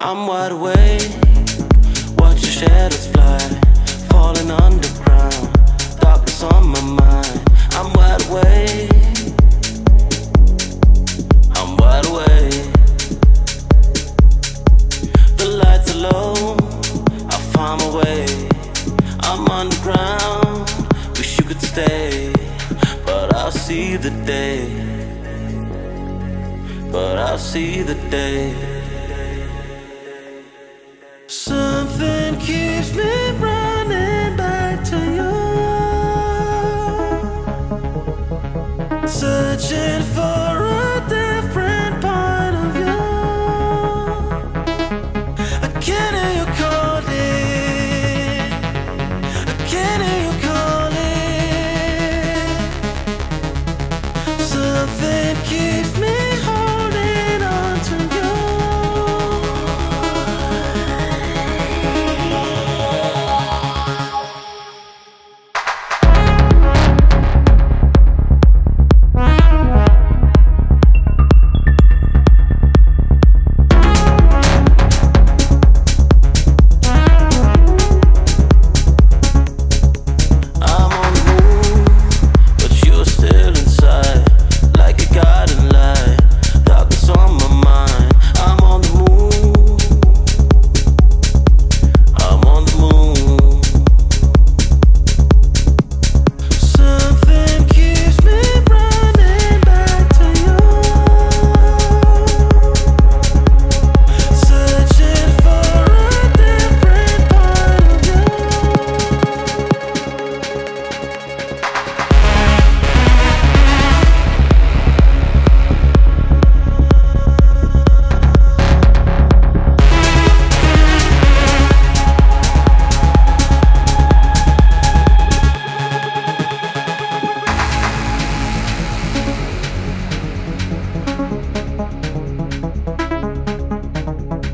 I'm wide awake, watch your shadows fly, falling underground. Darkness on my mind. I'm wide awake. I'm wide awake. The lights are low. I find my way. I'm underground. Wish you could stay, but I'll see the day. But I'll see the day. leaves me running back to you. Searching for a different point of view. I can hear you calling. I can hear you calling. Something keeps me.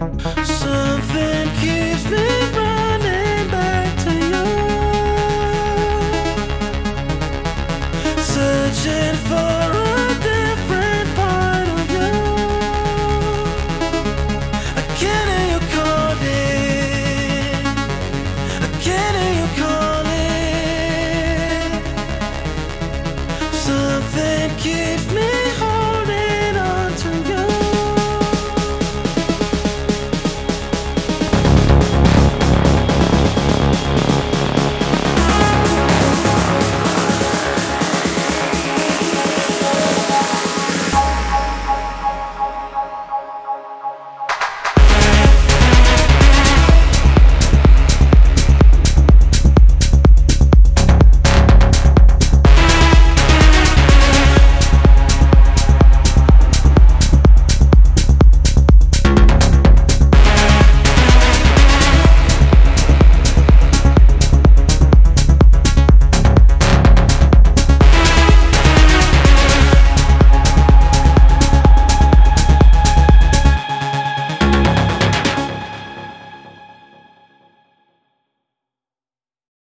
Something keeps me running back to you. Searching for